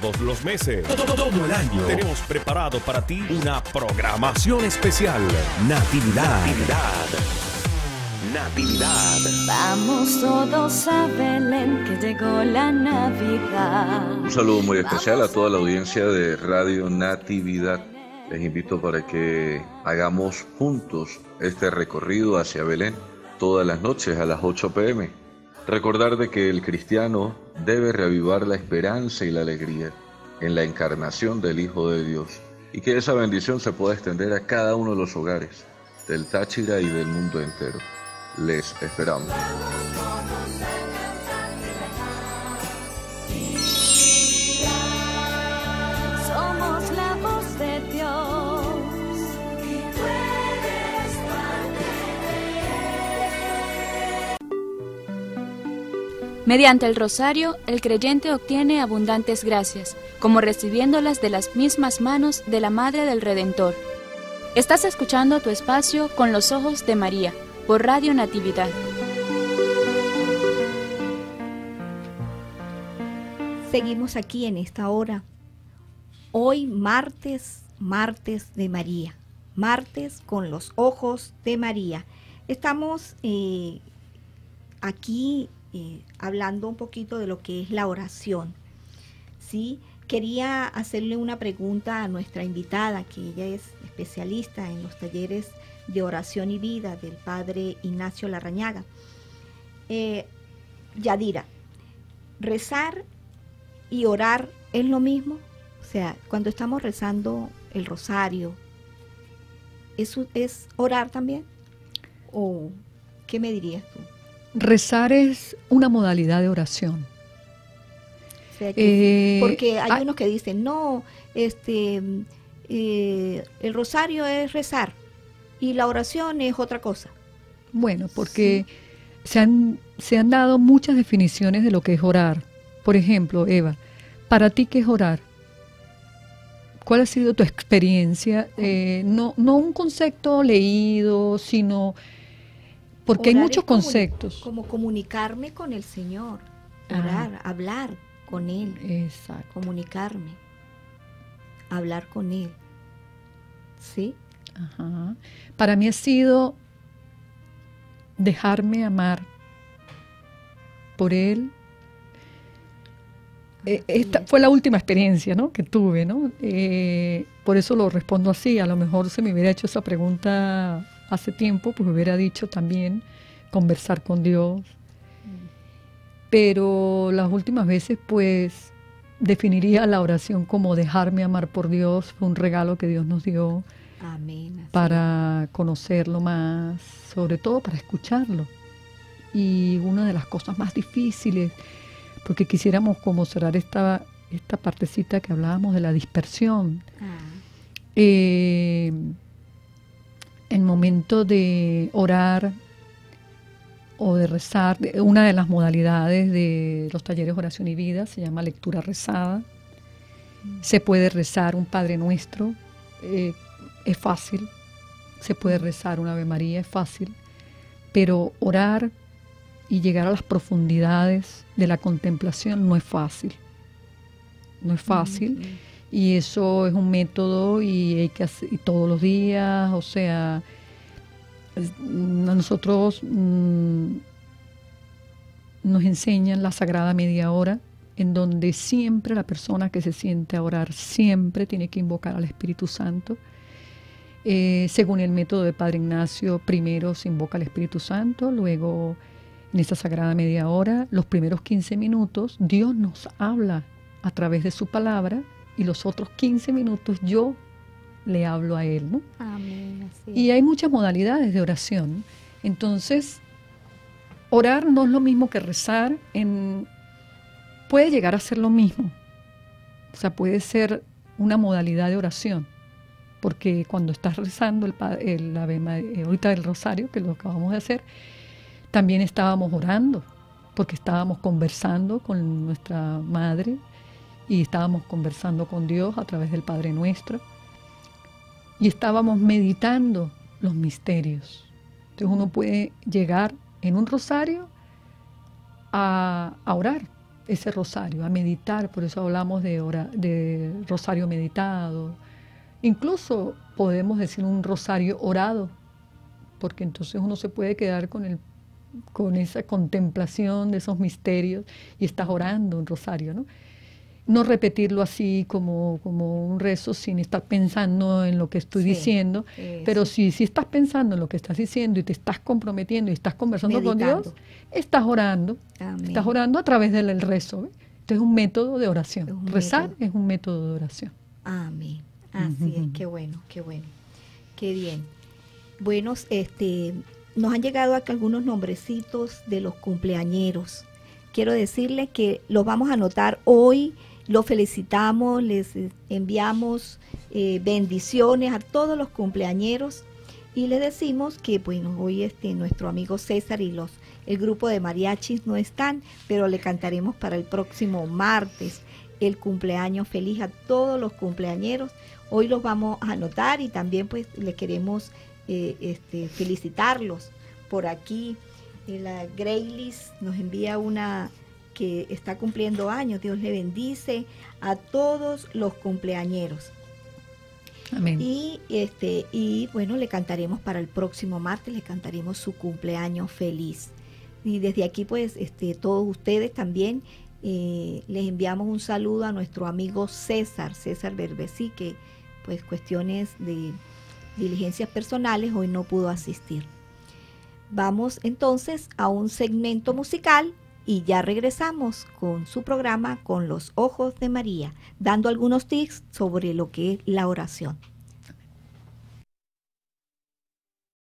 todos los meses, todo el año. Tenemos preparado para ti una programación especial. Natividad. Natividad. Natividad. Vamos todos a Belén, que llegó la Navidad. Un saludo muy especial a toda la audiencia de Radio Natividad. Les invito para que hagamos juntos este recorrido hacia Belén todas las noches a las 8 pm. Recordar de que el cristiano debe reavivar la esperanza y la alegría en la encarnación del Hijo de Dios y que esa bendición se pueda extender a cada uno de los hogares del Táchira y del mundo entero. Les esperamos. Mediante el rosario, el creyente obtiene abundantes gracias, como recibiéndolas de las mismas manos de la Madre del Redentor. Estás escuchando tu espacio con los ojos de María, por Radio Natividad. Seguimos aquí en esta hora. Hoy martes, martes de María. Martes con los ojos de María. Estamos eh, aquí hablando un poquito de lo que es la oración. ¿sí? Quería hacerle una pregunta a nuestra invitada, que ella es especialista en los talleres de oración y vida del padre Ignacio Larrañaga. Eh, Yadira, rezar y orar es lo mismo. O sea, cuando estamos rezando el rosario, ¿eso es orar también? ¿O qué me dirías tú? Rezar es una modalidad de oración. O sea que- Eh, porque hay ah- unos que dicen, no, este, eh, el rosario es rezar y la oración es otra cosa. Bueno, porque se, han, se han dado muchas definiciones de lo que es orar. Por ejemplo, Eva, ¿para ti qué es orar? ¿Cuál ha sido tu experiencia? Eh, no, no un concepto leído, sino porque hay muchos conceptos. Como comunicarme con el Señor, Ah. orar, hablar con Él, Exacto. comunicarme, hablar con Él. ¿Sí? Ajá. Para mí ha sido dejarme amar por él. Eh, Esta es. fue la última experiencia ¿no? que tuve, ¿no? Eh, por eso lo respondo así. A lo mejor se me hubiera hecho esa pregunta hace tiempo, pues hubiera dicho también conversar con Dios. Pero las últimas veces, pues, definiría la oración como dejarme amar por Dios. Fue un regalo que Dios nos dio Amén. para conocerlo más, sobre todo para escucharlo. Y una de las cosas más difíciles, porque quisiéramos como cerrar esta, esta partecita que hablábamos de la dispersión. Ah, Eh, el momento de orar o de rezar, una de las modalidades de los talleres oración y vida se llama lectura rezada. Se puede rezar un Padre Nuestro, eh, es fácil. Se puede rezar un Ave María, es fácil. Pero orar y llegar a las profundidades de la contemplación no es fácil. No es fácil. Y eso es un método y hay que hacer todos los días, o sea, a nosotros mm, nos enseñan la sagrada media hora, en donde siempre la persona que se siente a orar siempre tiene que invocar al Espíritu Santo. Eh, según el método de Padre Ignacio, primero se invoca al Espíritu Santo, luego en esta sagrada media hora, los primeros 15 minutos, Dios nos habla a través de su palabra y los otros 15 minutos yo le hablo a Él, ¿no? Amén. así Y hay muchas modalidades de oración. Entonces, orar no es lo mismo que rezar. En, puede llegar a ser lo mismo. O sea, puede ser una modalidad de oración. Porque cuando estás rezando el, el eh, ahorita el rosario, que lo acabamos de hacer, también estábamos orando, porque estábamos conversando con nuestra madre y estábamos conversando con Dios a través del Padre Nuestro y estábamos meditando los misterios. Entonces uno puede llegar en un rosario a, a orar, ese rosario, a meditar, por eso hablamos de, de rosario meditado. Incluso podemos decir un rosario orado, porque entonces uno se puede quedar con, el, con esa contemplación de esos misterios y estás orando un rosario, ¿no? No repetirlo así como, como un rezo sin estar pensando en lo que estoy diciendo, pero si, si estás pensando en lo que estás diciendo y te estás comprometiendo y estás conversando con Dios, estás orando, estás orando a través del rezo. Este es un método de oración. Rezar es un método de oración. Amén. Así es, qué bueno, qué bueno. Qué bien. Buenos, este, nos han llegado acá algunos nombrecitos de los cumpleañeros. Quiero decirles que los vamos a anotar hoy lo felicitamos, les enviamos eh, bendiciones a todos los cumpleañeros y les decimos que, bueno, hoy este, nuestro amigo César y los, el grupo de mariachis no están, pero le cantaremos para el próximo martes el cumpleaños feliz a todos los cumpleañeros. Hoy los vamos a anotar y también pues les queremos eh, este, felicitarlos por aquí. Eh, la Greylis nos envía una que está cumpliendo años. Dios le bendice a todos los cumpleañeros. Amén. Y este y bueno, le cantaremos para el próximo martes, le cantaremos su cumpleaños feliz. Y desde aquí pues este todos ustedes también eh, les enviamos un saludo a nuestro amigo César, César Berbesí, que pues cuestiones de diligencias personales hoy no pudo asistir. Vamos entonces a un segmento musical y ya regresamos con su programa Con los Ojos de María, dando algunos tips sobre lo que es la oración.